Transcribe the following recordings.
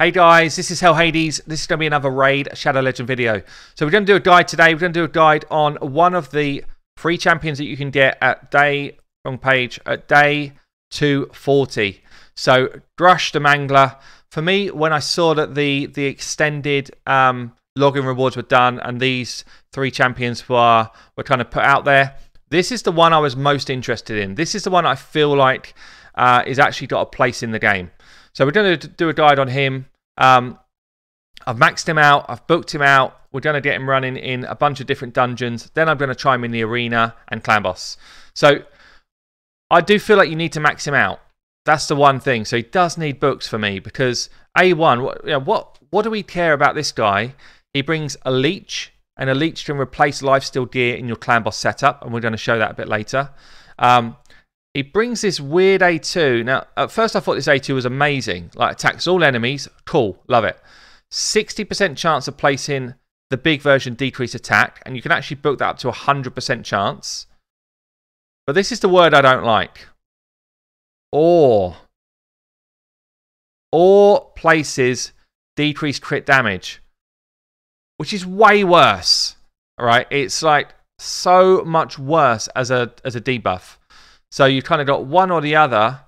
Hey guys, this is Hell Hades. This is going to be another raid Shadow Legend video. So we're going to do a guide today. We're going to do a guide on one of the free champions that you can get at day, wrong page, at day 240. So Ghrush the Mangler. For me, when I saw that the, the extended um, login rewards were done and these three champions were, were kind of put out there, this is the one I was most interested in. This is the one I feel like uh, is actually got a place in the game. So we're going to do a guide on him. Um, I've maxed him out. I've booked him out. We're going to get him running in a bunch of different dungeons. Then I'm going to try him in the arena and clan boss. So I do feel like you need to max him out. That's the one thing. So he does need books for me because A1, what, you know, what, what do we care about this guy? He brings a leech, and a leech can replace lifesteal gear in your clan boss setup, and we're going to show that a bit later. Um, he brings this weird A2. Now, at first I thought this A2 was amazing. Like, attacks all enemies. Cool. Love it. 60% chance of placing the big version decrease attack. And you can actually book that up to 100% chance. But this is the word I don't like. Or. Or places decreased crit damage. Which is way worse. All right. It's like so much worse as a as a debuff. So you've kind of got one or the other,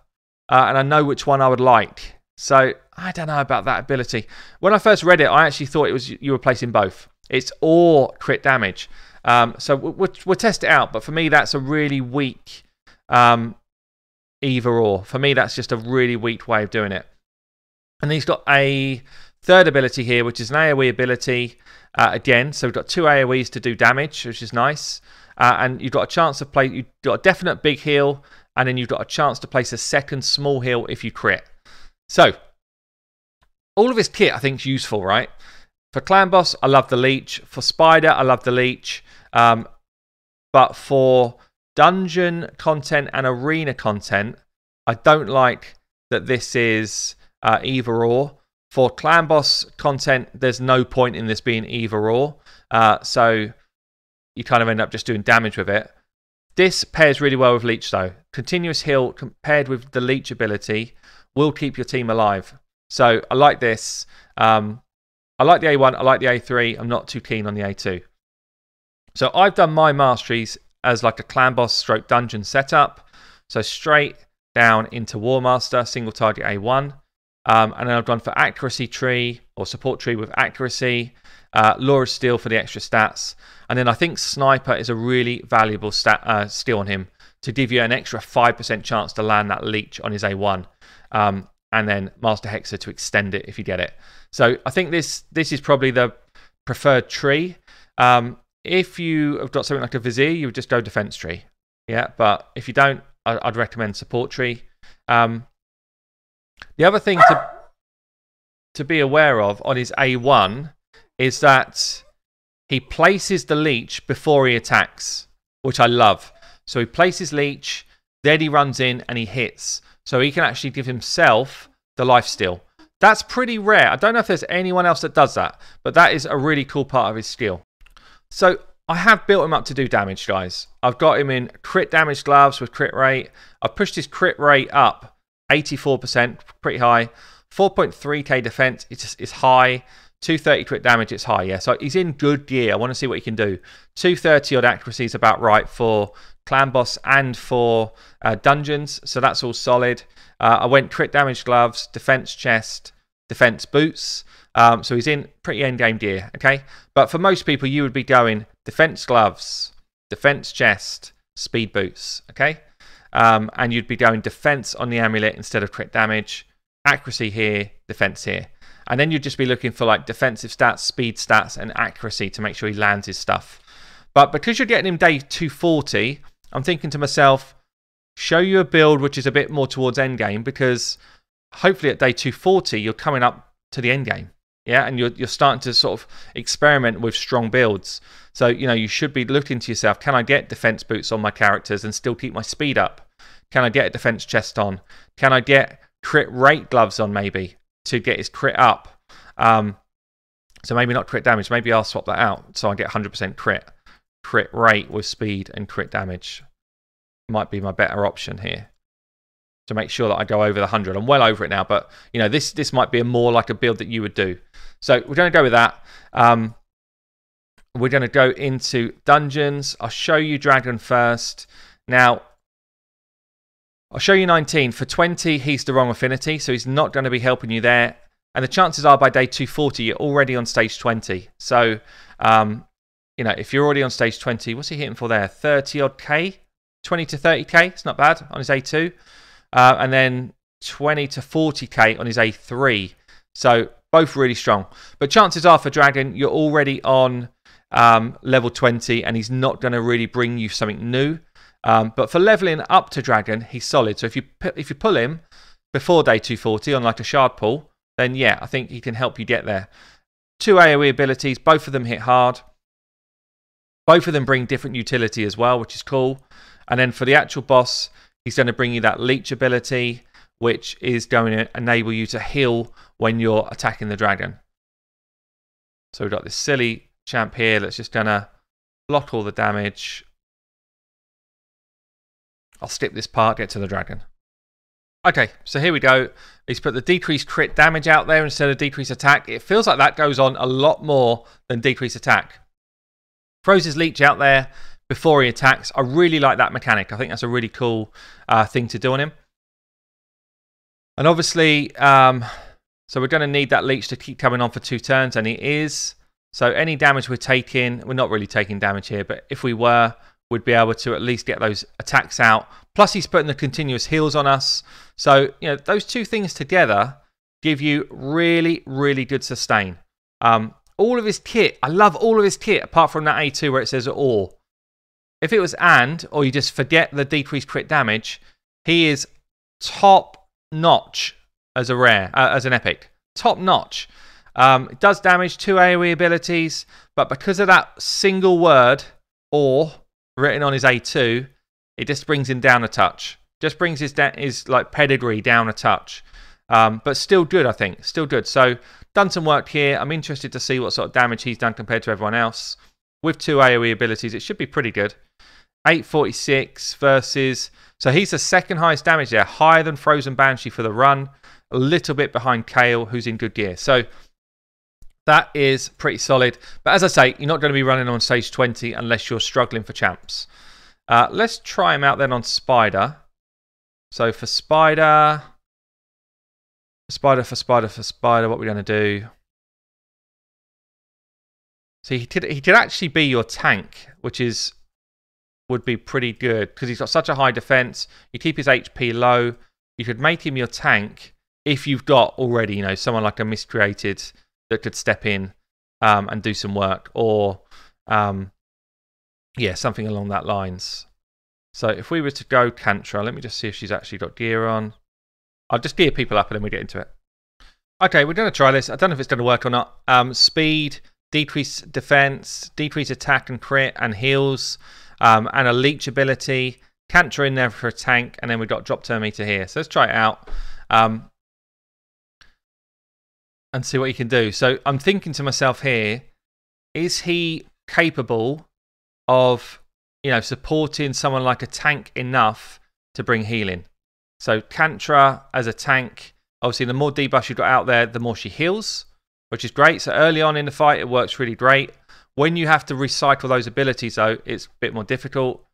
uh, and I know which one I would like. So I don't know about that ability. When I first read it, I actually thought it was you were placing both. It's or crit damage. Um, so we'll, we'll, test it out. But for me, that's a really weak um, either or. For me, that's just a really weak way of doing it. And he's got a third ability here, which is an AoE ability. Uh, again, so we've got two AoEs to do damage, which is nice. Uh, and you've got a chance to play, you've got a definite big heal, and then you've got a chance to place a second small heal if you crit. So, all of this kit I think is useful, right? For Clan Boss, I love the Leech. For Spider, I love the Leech. Um, but for dungeon content and arena content, I don't like that this is uh, either or. For Clan Boss content, there's no point in this being either or. Uh, so you kind of end up just doing damage with it. This pairs really well with Leech, though. Continuous heal compared with the Leech ability will keep your team alive. So I like this. Um, I like the A1, I like the A3. I'm not too keen on the A2. So I've done my masteries as like a clan boss stroke dungeon setup. So straight down into War Master, single target A1. Um, and then I've gone for accuracy tree or support tree with accuracy, uh, of Steel for the extra stats. And then I think Sniper is a really valuable stat, uh, skill on him to give you an extra 5% chance to land that leech on his A1. Um, and then Master Hexer to extend it if you get it. So I think this this is probably the preferred tree. Um, if you have got something like a Vizier, you would just go defense tree. Yeah, but if you don't, I'd recommend support tree. Um, the other thing to to be aware of on his A1 is that he places the leech before he attacks, which I love. So he places leech, then he runs in and he hits. So he can actually give himself the life steal. That's pretty rare. I don't know if there's anyone else that does that, but that is a really cool part of his skill. So I have built him up to do damage, guys. I've got him in crit damage gloves with crit rate. I've pushed his crit rate up 84%, pretty high. 4.3k defense is, is high. 230 crit damage, it's high, yeah. So he's in good gear. I want to see what he can do. 230 odd accuracy is about right for clan boss and for uh, dungeons, so that's all solid. Uh, I went crit damage gloves, defense chest, defense boots. Um, so he's in pretty end game gear, okay? But for most people, you would be going defense gloves, defense chest, speed boots, okay? Um, and you'd be going defense on the amulet instead of crit damage, accuracy here, defense here. And then you'd just be looking for like defensive stats, speed stats, and accuracy to make sure he lands his stuff. But because you're getting him day 240, I'm thinking to myself, show you a build which is a bit more towards endgame because hopefully at day 240 you're coming up to the end game. Yeah, and you're you're starting to sort of experiment with strong builds. So, you know, you should be looking to yourself, can I get defense boots on my characters and still keep my speed up? Can I get a defense chest on? Can I get crit rate gloves on maybe? To get his crit up. Um, so maybe not crit damage. Maybe I'll swap that out so I get 100% crit. Crit rate with speed and crit damage might be my better option here. to make sure that I go over the 100. I'm well over it now, but you know this this might be a more like a build that you would do. So we're going to go with that. Um, we're going to go into dungeons. I'll show you dragon first. Now, I'll show you 19. For 20, he's the wrong affinity, so he's not going to be helping you there. And the chances are by day 240, you're already on stage 20. So, um, you know, if you're already on stage 20, what's he hitting for there? 30 odd K? 20 to 30K? It's not bad on his A2 uh, and then 20 to 40k on his A3. So both really strong. But chances are for Dragon, you're already on um, level 20, and he's not going to really bring you something new. Um, but for leveling up to Dragon, he's solid. So if you if you pull him before day 240 on like a shard pull, then yeah, I think he can help you get there. Two AoE abilities, both of them hit hard. Both of them bring different utility as well, which is cool. And then for the actual boss, He's going to bring you that leech ability, which is going to enable you to heal when you're attacking the dragon. So we've got this silly champ here that's just going to block all the damage. I'll skip this part, get to the dragon. Okay, so here we go. He's put the decreased crit damage out there instead of decreased attack. It feels like that goes on a lot more than decreased attack. Throws his leech out there, before he attacks. I really like that mechanic. I think that's a really cool uh, thing to do on him. And obviously, um, so we're going to need that leech to keep coming on for two turns, and he is. So any damage we're taking, we're not really taking damage here, but if we were, we'd be able to at least get those attacks out. Plus, he's putting the continuous heals on us. So, you know, those two things together give you really, really good sustain. Um, all of his kit, I love all of his kit, apart from that A2 where it says or. If it was and, or you just forget the decreased crit damage, he is top notch as a rare, uh, as an epic. Top notch. Um, it does damage two AoE abilities, but because of that single word, or, written on his A2, it just brings him down a touch. Just brings his, his like pedigree down a touch. Um, but still good, I think. Still good. So, done some work here. I'm interested to see what sort of damage he's done compared to everyone else. With two AoE abilities, it should be pretty good. 846 versus. So he's the second highest damage there, higher than Frozen Banshee for the run, a little bit behind Kael, who's in good gear. So that is pretty solid. But as I say, you're not going to be running on stage 20 unless you're struggling for champs. Uh, let's try him out then on Spider. So for Spider, Spider for Spider for Spider, what we're going to do. So he could, he could actually be your tank, which is would be pretty good because he's got such a high defense. You keep his HP low. You could make him your tank if you've got already, you know, someone like a miscreated that could step in um, and do some work, or um, yeah, something along that lines. So if we were to go Kantra, let me just see if she's actually got gear on. I'll just gear people up and then we get into it. Okay, we're going to try this. I don't know if it's going to work or not. Um, speed, decrease defense, decrease attack and crit, and heals um, and a leech ability. Kantra in there for a tank, and then we've got drop turn here. So let's try it out um, and see what he can do. So I'm thinking to myself here: is he capable of, you know, supporting someone like a tank enough to bring healing? So Kantra as a tank, obviously, the more debuffs you've got out there, the more she heals, which is great. So early on in the fight, it works really great. When you have to recycle those abilities, though, it's a bit more difficult.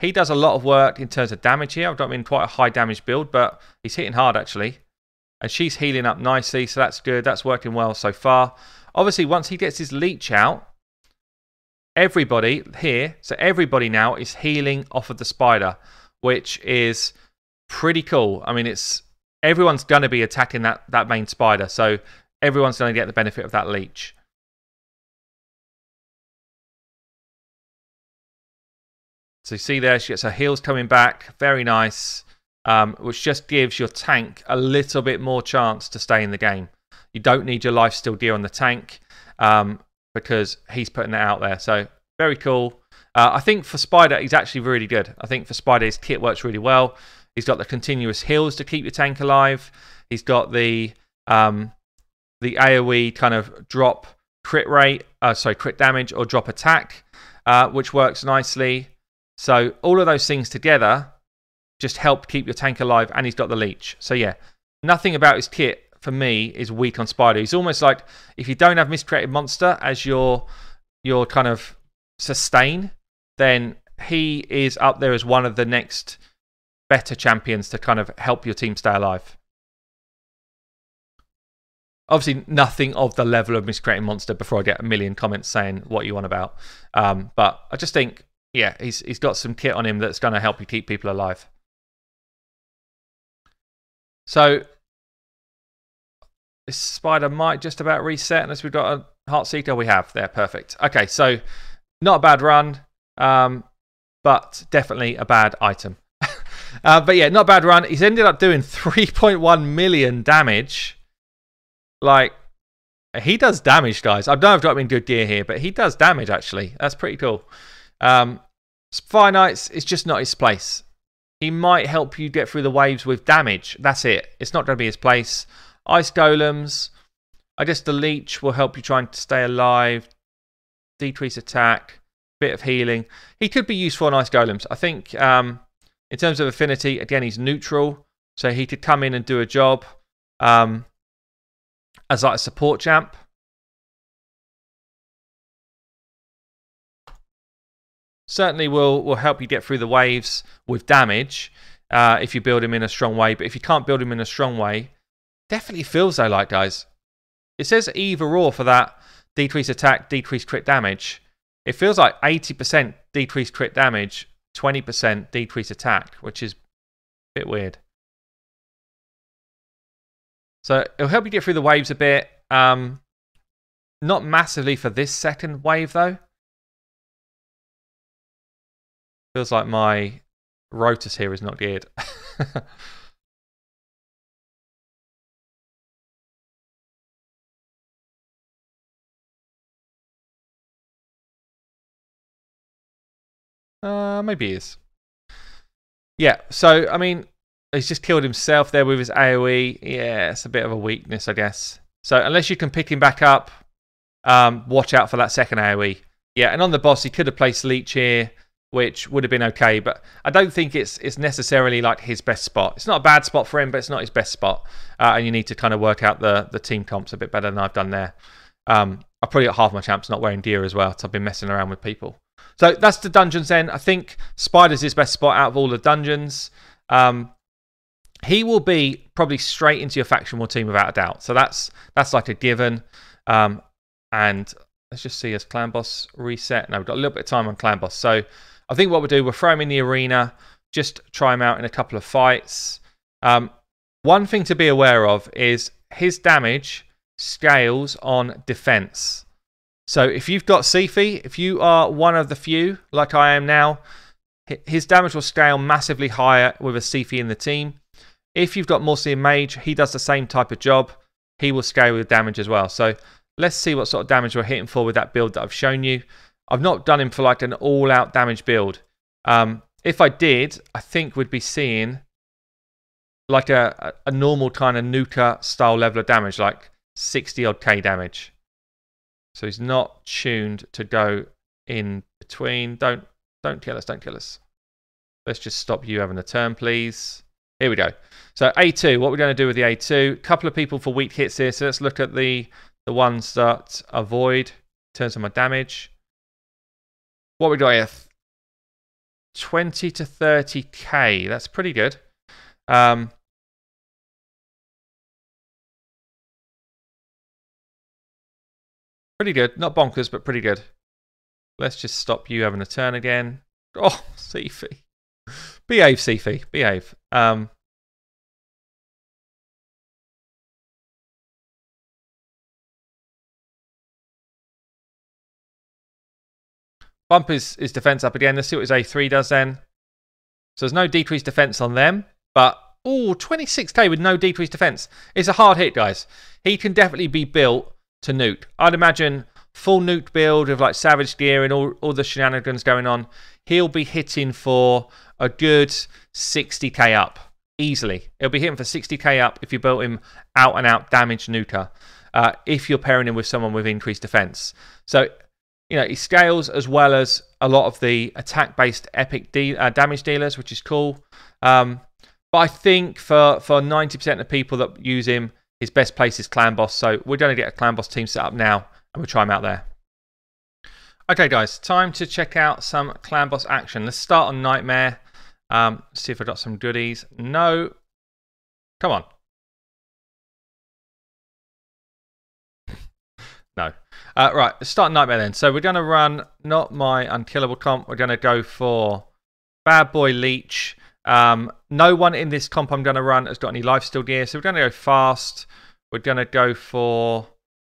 He does a lot of work in terms of damage here. I've got him in quite a high damage build, but he's hitting hard actually. And she's healing up nicely, so that's good. That's working well so far. Obviously, once he gets his leech out, everybody here, so everybody now is healing off of the spider, which is pretty cool. I mean, it's everyone's going to be attacking that, that main spider, so everyone's going to get the benefit of that leech. So you see there, she gets her heals coming back. Very nice. Um, which just gives your tank a little bit more chance to stay in the game. You don't need your life steal gear on the tank um, because he's putting that out there. So very cool. Uh, I think for Spider, he's actually really good. I think for Spider, his kit works really well. He's got the continuous heals to keep your tank alive. He's got the um, the AOE kind of drop crit rate, uh, sorry, crit damage or drop attack, uh, which works nicely. So all of those things together just help keep your tank alive, and he's got the leech. So yeah, nothing about his kit for me is weak on Spider. He's almost like if you don't have miscreated monster as your your kind of sustain, then he is up there as one of the next better champions to kind of help your team stay alive. Obviously, nothing of the level of miscreating monster before I get a million comments saying what you want about. Um, but I just think, yeah, he's he's got some kit on him that's going to help you keep people alive. So this spider might just about reset unless we've got a heart seeker. We have there, perfect. Okay, so not a bad run, um, but definitely a bad item. uh, but yeah, not a bad run. He's ended up doing 3.1 million damage. Like, he does damage, guys. I don't know I've got him in good gear here, but he does damage, actually. That's pretty cool. Um, Knights is just not his place. He might help you get through the waves with damage. That's it. It's not going to be his place. Ice Golems. I guess the Leech will help you trying to stay alive. Decrease attack. Bit of healing. He could be useful on Ice Golems. I think um, in terms of affinity, again, he's neutral. So he could come in and do a job. Um, as like a support champ. Certainly will will help you get through the waves with damage uh, if you build him in a strong way. But if you can't build him in a strong way, definitely feels though like guys. It says either or for that decrease attack, decrease crit damage. It feels like 80% decrease crit damage, 20% decrease attack, which is a bit weird. So it'll help you get through the waves a bit. Um, not massively for this second wave, though. Feels like my Rotos here is not geared. uh, maybe he is. Yeah, so, I mean, He's just killed himself there with his AoE. Yeah, it's a bit of a weakness, I guess. So unless you can pick him back up, um, watch out for that second AoE. Yeah, and on the boss, he could have placed Leech here, which would have been okay. But I don't think it's it's necessarily like his best spot. It's not a bad spot for him, but it's not his best spot. Uh, and you need to kind of work out the the team comps a bit better than I've done there. Um, I've probably got half my champs not wearing gear as well, so I've been messing around with people. So that's the dungeons then. I think Spider's his best spot out of all the dungeons. Um, he will be probably straight into your faction war team without a doubt. So that's that's like a given. Um, and let's just see as clan boss reset. Now we've got a little bit of time on clan boss. So I think what we'll do, we'll throw him in the arena, just try him out in a couple of fights. Um, one thing to be aware of is his damage scales on defense. So if you've got Siphi, if you are one of the few, like I am now, his damage will scale massively higher with a Siphi in the team. If you've got Morsi and Mage, he does the same type of job. He will scale with damage as well. So let's see what sort of damage we're hitting for with that build that I've shown you. I've not done him for like an all-out damage build. Um, if I did, I think we'd be seeing like a, a normal kind of Nuka style level of damage, like 60 odd K damage. So he's not tuned to go in between. Don't don't kill us, don't kill us. Let's just stop you having a turn, please. Here we go. So A2, what we're going to do with the A2, a couple of people for weak hits here. So let's look at the, the ones that avoid in terms of my damage. What we got here? 20 to 30k. That's pretty good. Um, pretty good. Not bonkers, but pretty good. Let's just stop you having a turn again. Oh, Siphi. Behave, Siphi. Behave. Um, Bump his, his defense up again. Let's see what his A3 does then. So there's no decreased defense on them, but oh, 26k with no decreased defense. It's a hard hit, guys. He can definitely be built to nuke. I'd imagine full nuke build with like savage gear and all, all the shenanigans going on. He'll be hitting for a good 60k up easily. He'll be hitting for 60k up if you built him out and out damage nuker. Uh, if you're pairing him with someone with increased defense. So you know, he scales as well as a lot of the attack-based epic de- uh, damage dealers, which is cool. Um, but I think for for 90% of people that use him, his best place is Clan Boss. So we're going to get a Clan Boss team set up now, and we'll try him out there. Okay, guys, time to check out some Clan Boss action. Let's start on Nightmare. Um, see if I got some goodies. No. Come on. no. Uh, right, start Nightmare then. So we're going to run not my unkillable comp. We're going to go for Bad Boy Leech. Um, no one in this comp I'm going to run has got any lifesteal gear. So we're going to go fast. We're going to go for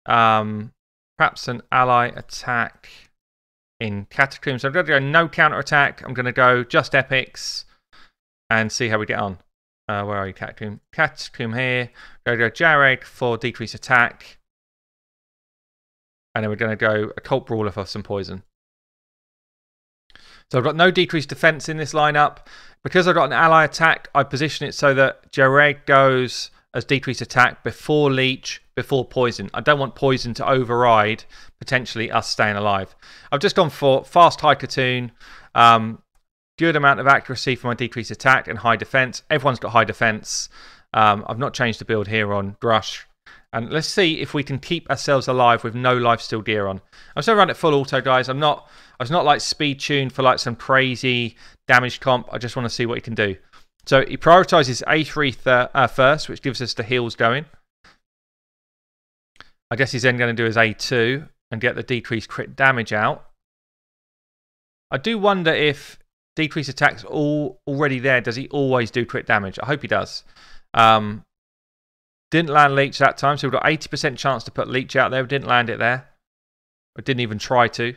um, perhaps an ally attack in Catacombs. So I'm going to go no counter attack. I'm going to go just epics and see how we get on. Uh, where are you, Catacomb? Catacomb here. Going to go Jareg for decrease attack. And then we're going to go Occult Brawler for some poison. So I've got no decreased defense in this lineup. Because I've got an ally attack, I position it so that Jareg goes as decreased attack before leech, before poison. I don't want poison to override potentially us staying alive. I've just gone for fast high Khatun, um, good amount of accuracy for my decreased attack and high defense. Everyone's got high defense. Um, I've not changed the build here on Ghrush. And let's see if we can keep ourselves alive with no lifesteal gear on. I'm still running at full auto, guys. I'm not. I was not like speed tuned for like some crazy damage comp. I just want to see what he can do. So he prioritizes A3 th uh, first, which gives us the heals going. I guess he's then going to do his A2 and get the decreased crit damage out. I do wonder if decreased attacks all already there. Does he always do crit damage? I hope he does. Um, didn't land leech that time, so we've got 80% chance to put leech out there. We didn't land it there. I didn't even try to.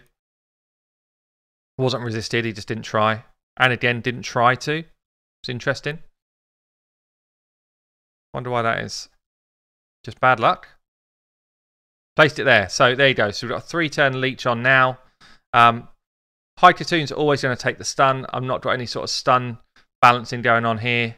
Wasn't resisted, he just didn't try. And again, didn't try to. It's interesting. Wonder why that is. Just bad luck. Placed it there. So there you go. So we've got a three turn leech on now. Um, High Khatun's always going to take the stun. I'm not got any sort of stun balancing going on here.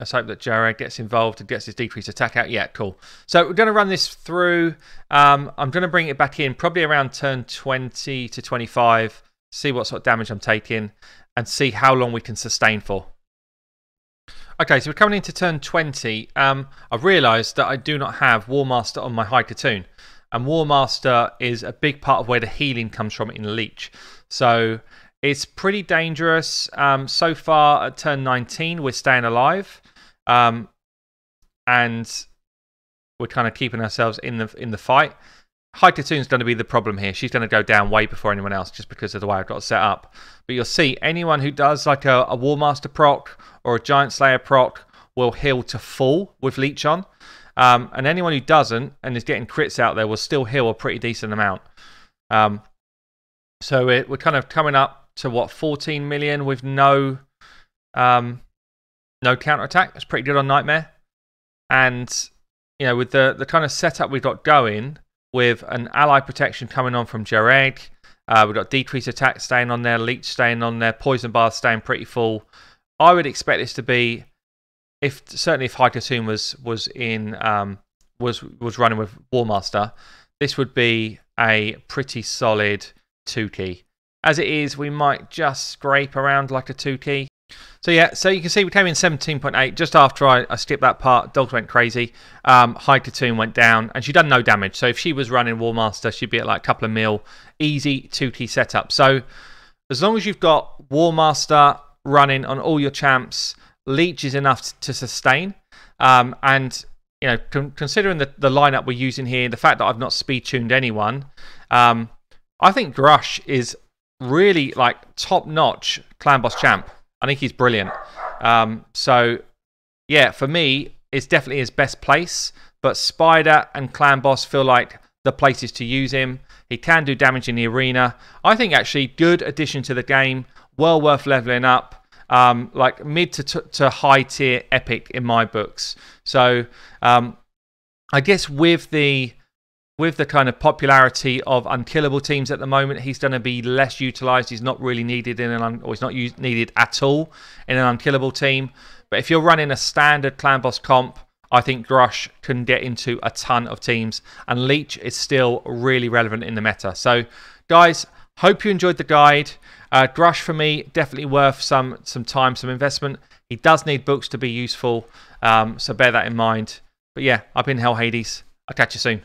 Let's hope that Jareg gets involved and gets his decreased attack out. Yeah, cool. So we're going to run this through. Um, I'm going to bring it back in probably around turn 20 to 25, see what sort of damage I'm taking, and see how long we can sustain for. Okay, so we're coming into turn 20. Um, I've realised that I do not have War Master on my High Khatun. And War Master is a big part of where the healing comes from in Leech. So it's pretty dangerous. Um, so far at turn 19, we're staying alive. Um, and we're kind of keeping ourselves in the in the fight. High Khatun's going to be the problem here. She's going to go down way before anyone else just because of the way I've got set up. But you'll see anyone who does like a, a War Master proc or a Giant Slayer proc will heal to full with Leech on. Um, and anyone who doesn't and is getting crits out there will still heal a pretty decent amount. Um, so we're, we're kind of coming up to what 14 million with no um, no counter attack. That's pretty good on Nightmare. And you know, with the the kind of setup we've got going, with an ally protection coming on from Jareg, uh, we've got decreased attack staying on there, leech staying on there, poison bath staying pretty full. I would expect this to be, if certainly if High Khatun was was in um, was was running with Warmaster, this would be a pretty solid two key. As it is, we might just scrape around like a two key. So yeah, so you can see we came in 17.8 just after I, I skipped that part. Dogs went crazy. Um, High Khatun went down, and she done no damage. So if she was running Warmaster, she'd be at like a couple of mil. Easy two key setup. So as long as you've got Warmaster running on all your champs, Leech is enough to sustain. Um, and you know, con considering the, the lineup we're using here, the fact that I've not speed tuned anyone, um, I think Ghrush is really like top notch clan boss champ. I think he's brilliant. Um, so, yeah, for me, it's definitely his best place. But Spider and Clan Boss feel like the places to use him. He can do damage in the arena. I think actually good addition to the game. Well worth leveling up. Um, like mid to, to high tier epic in my books. So um, I guess with the with the kind of popularity of unkillable teams at the moment, he's going to be less utilized. He's not really needed in an, un- or he's not used, needed at all in an unkillable team. But if you're running a standard clan boss comp, I think Ghrush can get into a ton of teams, and Leech is still really relevant in the meta. So, guys, hope you enjoyed the guide. Uh, Ghrush for me definitely worth some some time, some investment. He does need books to be useful, um, so bear that in mind. But yeah, I've been Hell Hades. I'll catch you soon.